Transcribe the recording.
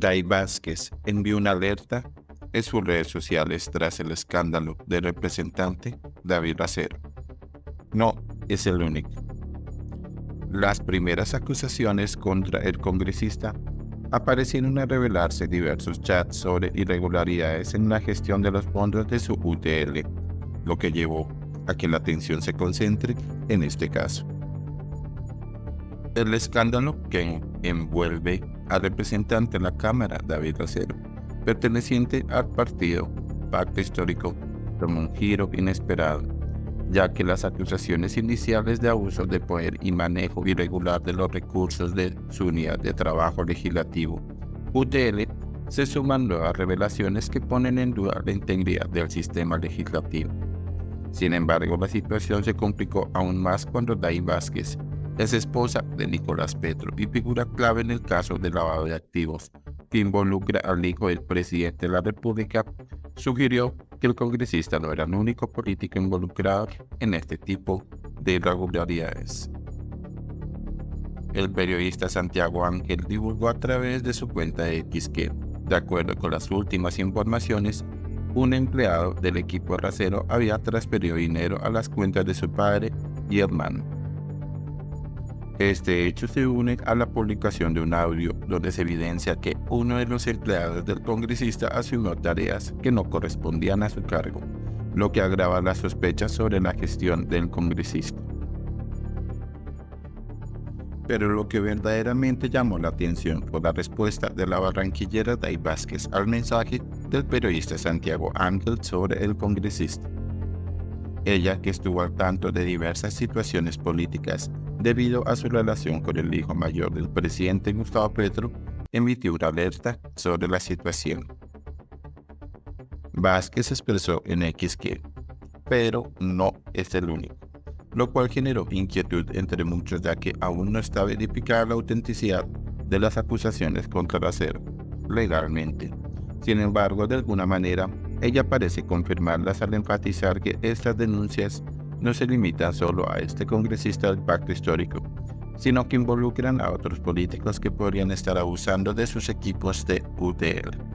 Day Vázquez envió una alerta en sus redes sociales tras el escándalo del representante David Racero. No es el único. Las primeras acusaciones contra el congresista aparecieron a revelarse diversos chats sobre irregularidades en la gestión de los fondos de su UTL, lo que llevó a que la atención se concentre en este caso. El escándalo que envuelve al representante de la Cámara, David Acero, perteneciente al partido Pacto Histórico, tomó un giro inesperado, ya que las acusaciones iniciales de abuso de poder y manejo irregular de los recursos de su unidad de trabajo legislativo, UTL, se suman nuevas revelaciones que ponen en duda la integridad del sistema legislativo. Sin embargo, la situación se complicó aún más cuando Day Vázquez es esposa de Nicolás Petro y figura clave en el caso de lavado de activos que involucra al hijo del presidente de la República, sugirió que el congresista no era el único político involucrado en este tipo de irregularidades. El periodista Santiago Ángel divulgó a través de su cuenta de X que, de acuerdo con las últimas informaciones, un empleado del equipo rasero había transferido dinero a las cuentas de su padre y hermano este hecho se une a la publicación de un audio donde se evidencia que uno de los empleados del congresista asumió tareas que no correspondían a su cargo, lo que agrava las sospechas sobre la gestión del congresista. Pero lo que verdaderamente llamó la atención fue la respuesta de la barranquillera Day Vázquez al mensaje del periodista Santiago Ángel sobre el congresista. Ella, que estuvo al tanto de diversas situaciones políticas debido a su relación con el hijo mayor del presidente Gustavo Petro, emitió una alerta sobre la situación. Vázquez expresó en X que, pero no es el único, lo cual generó inquietud entre muchos ya que aún no está verificada la autenticidad de las acusaciones contra Racero legalmente. Sin embargo, de alguna manera, ella parece confirmarlas al enfatizar que estas denuncias no se limitan solo a este congresista del pacto histórico, sino que involucran a otros políticos que podrían estar abusando de sus equipos de UTL.